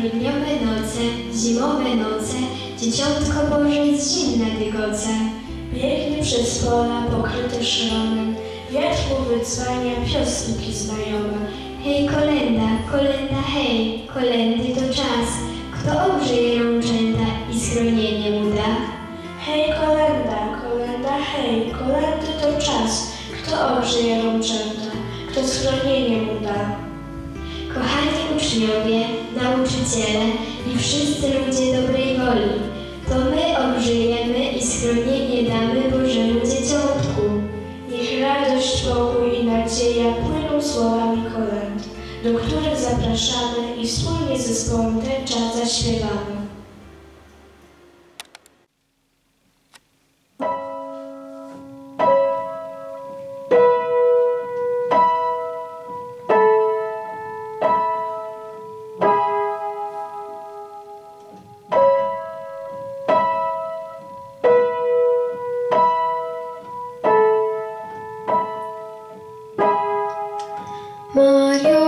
grudniowe noce, zimowe noce, dzieciątko Boże z zim na dygoce. Biegnie przez pola pokryte szronem, wiatr mu wycwania piosenki znajome. Hej kolenda, kolenda hej, kolendy to czas, kto ogrzeje rączęta i schronienie mu da. Hej kolenda, kolenda hej, kolendy to czas, kto ogrzeje rączęta, kto schronienie mu da. Kochani uczniowie, i wszyscy ludzie dobrej woli, to my ogrzejemy i schronienie damy Bożemu Dzieciątku. Niech radość, pokój i nadzieja płyną słowami kolęd, do których zapraszamy i wspólnie z zespołem tęcza zaśpiewamy. Mario,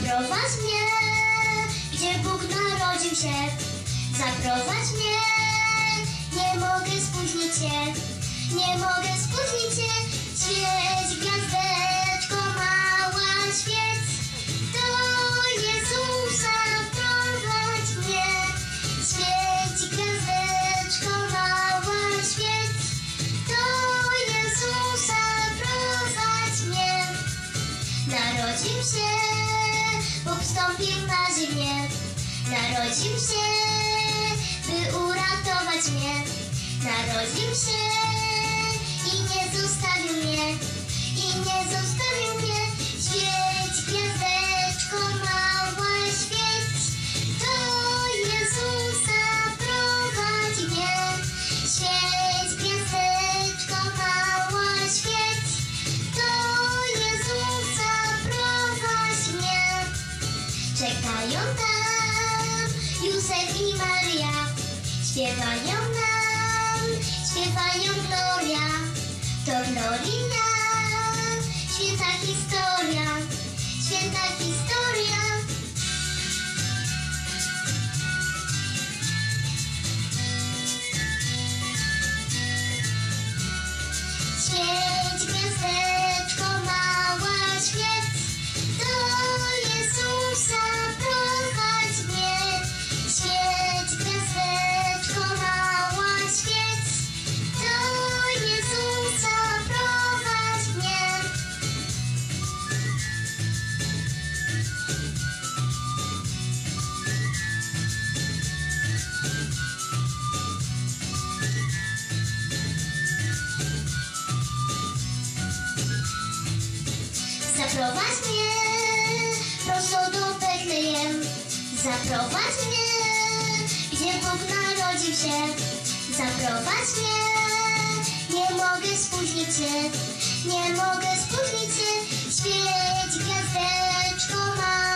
Zaprowadź mnie, gdzie Bóg narodził się. Zaprowadź mnie, nie mogę spóźnić się. Nie mogę spóźnić się, świeć gwiazdę. Narodził się i nie zostawił mnie, i nie zostawił mnie. Świeć, gwiazdeczko mała, świeć, do Jezusa prowadzi mnie. Świeć, gwiazdeczko mała, świeć, do Jezusa prowadzi mnie. Czekają tam Józef i Maria, śpiewają na que falle un. rodzi się. Zaprowadź mnie, nie mogę spóźnić się, nie mogę spóźnić się, świeć gwiazdeczko ma.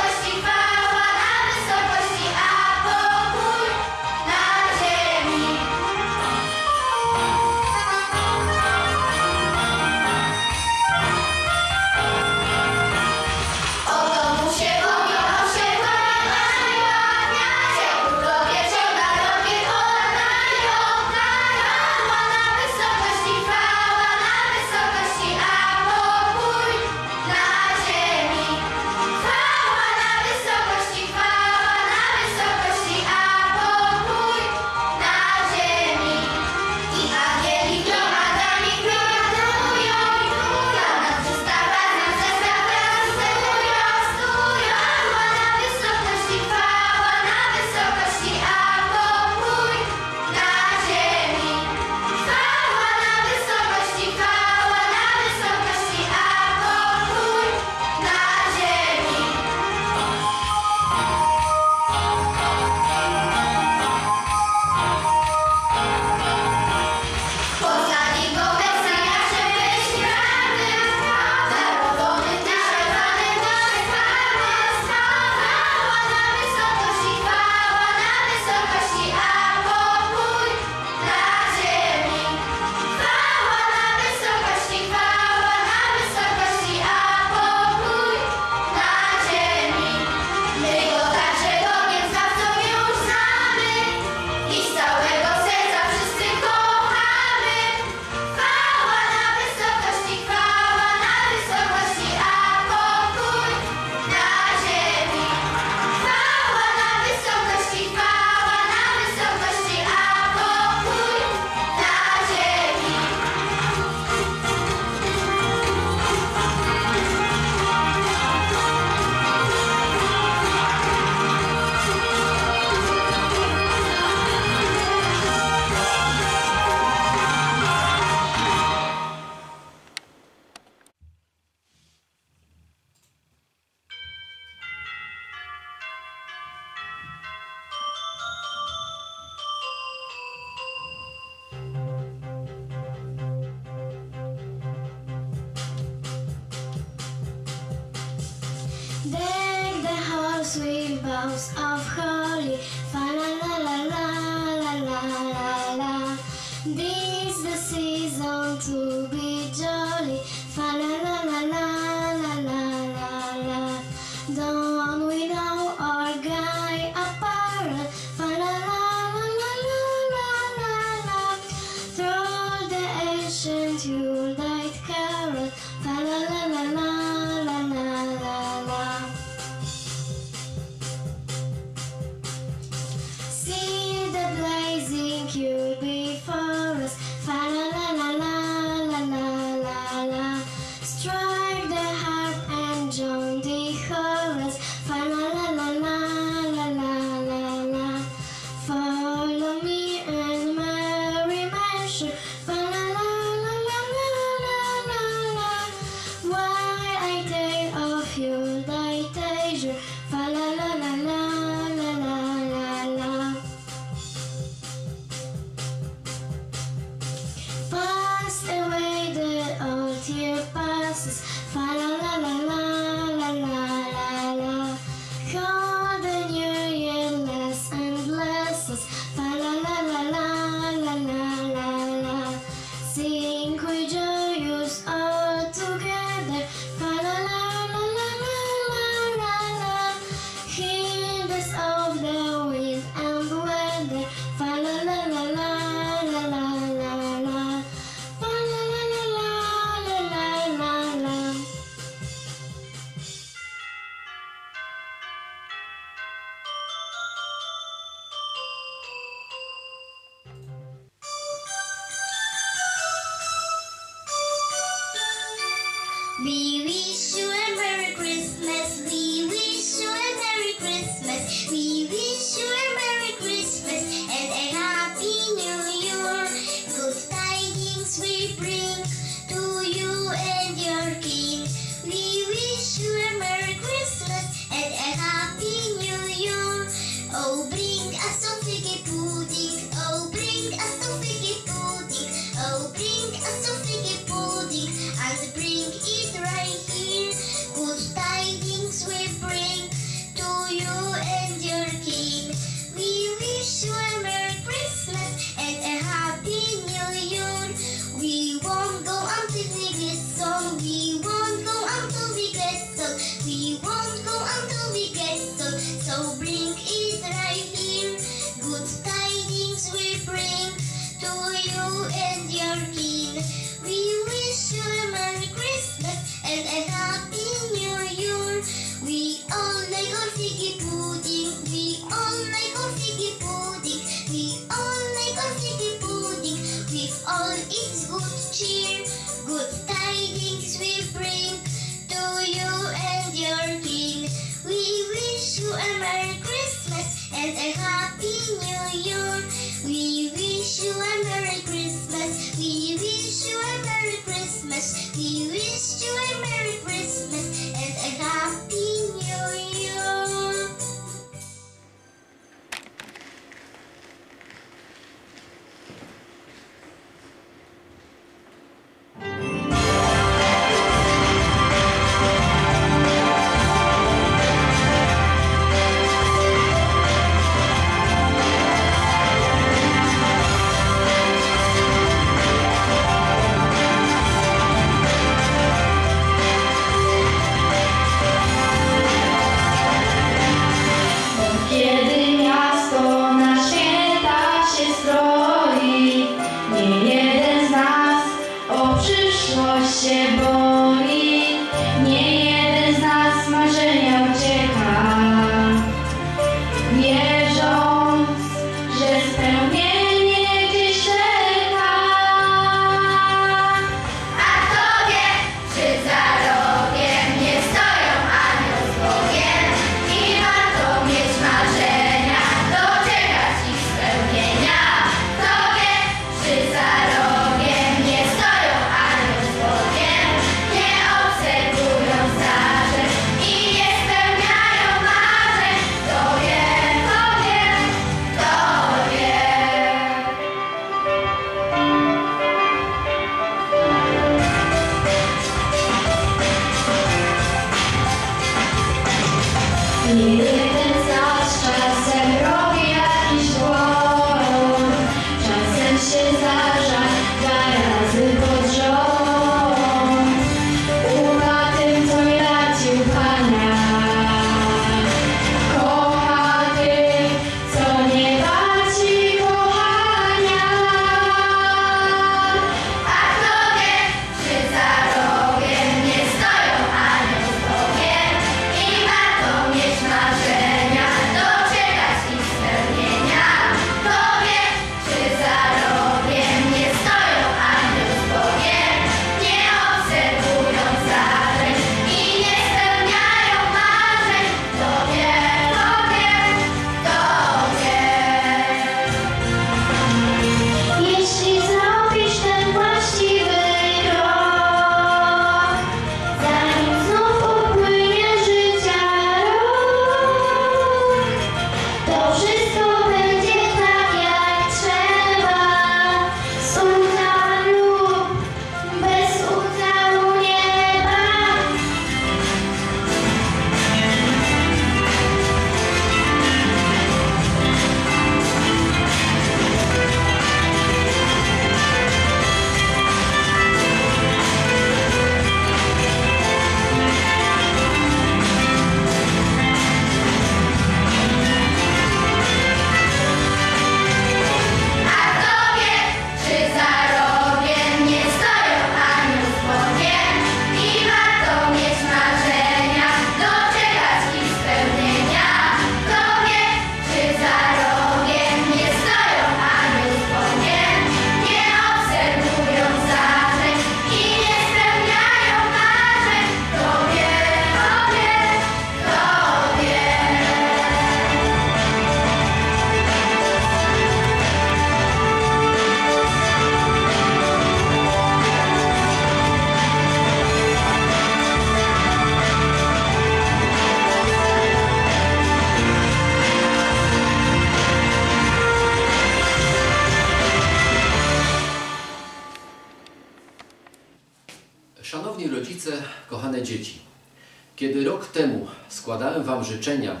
Życzenia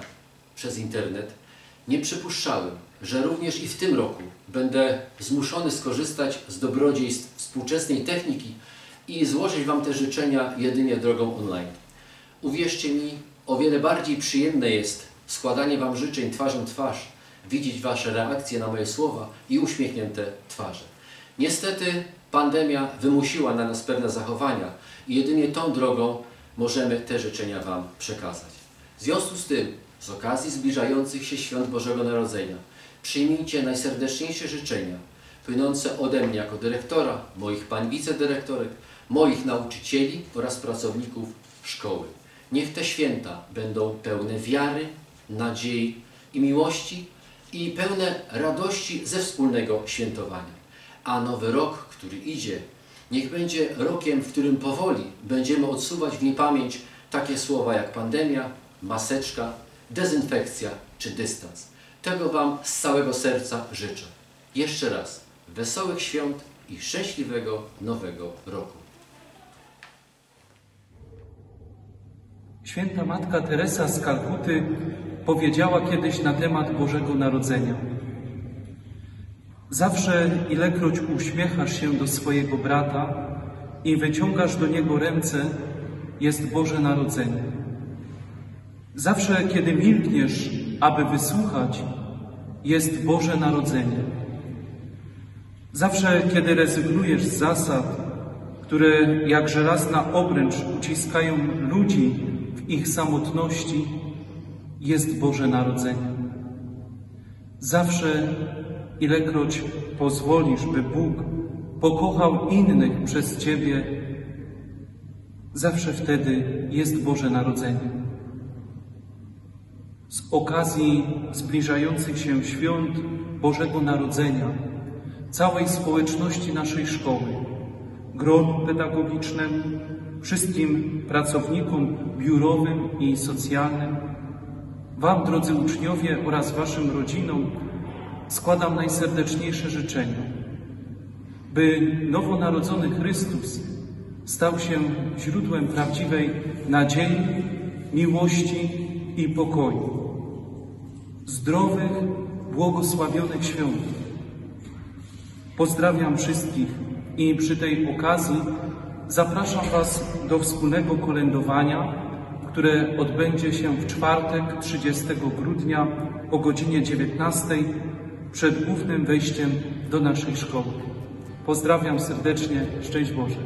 przez internet, nie przypuszczałem, że również i w tym roku będę zmuszony skorzystać z dobrodziejstw współczesnej techniki i złożyć Wam te życzenia jedynie drogą online. Uwierzcie mi, o wiele bardziej przyjemne jest składanie Wam życzeń twarzą twarz, widzieć Wasze reakcje na moje słowa i uśmiechnięte twarze. Niestety pandemia wymusiła na nas pewne zachowania i jedynie tą drogą możemy te życzenia Wam przekazać. W związku z tym, z okazji zbliżających się świąt Bożego Narodzenia, przyjmijcie najserdeczniejsze życzenia płynące ode mnie jako dyrektora, moich pań wicedyrektorek, moich nauczycieli oraz pracowników szkoły. Niech te święta będą pełne wiary, nadziei i miłości i pełne radości ze wspólnego świętowania. A nowy rok, który idzie, niech będzie rokiem, w którym powoli będziemy odsuwać w niepamięć takie słowa jak pandemia, maseczka, dezynfekcja czy dystans. Tego Wam z całego serca życzę. Jeszcze raz wesołych świąt i szczęśliwego nowego roku. Święta Matka Teresa z Kalkuty powiedziała kiedyś na temat Bożego Narodzenia. Zawsze, ilekroć uśmiechasz się do swojego brata i wyciągasz do niego ręce, jest Boże Narodzenie. Zawsze, kiedy milkniesz, aby wysłuchać, jest Boże Narodzenie. Zawsze, kiedy rezygnujesz z zasad, które jak żelazna obręcz uciskają ludzi w ich samotności, jest Boże Narodzenie. Zawsze, ilekroć pozwolisz, by Bóg pokochał innych przez Ciebie, zawsze wtedy jest Boże Narodzenie. Z okazji zbliżających się świąt Bożego Narodzenia, całej społeczności naszej szkoły, gronu pedagogicznym, wszystkim pracownikom biurowym i socjalnym, Wam, drodzy uczniowie oraz Waszym rodzinom, składam najserdeczniejsze życzenia, by nowonarodzony Chrystus stał się źródłem prawdziwej nadziei, miłości i pokoju. Zdrowych, błogosławionych świąt. Pozdrawiam wszystkich i przy tej okazji zapraszam Was do wspólnego kolędowania, które odbędzie się w czwartek 30 grudnia o godzinie 19 przed głównym wejściem do naszej szkoły. Pozdrawiam serdecznie, szczęść Boże.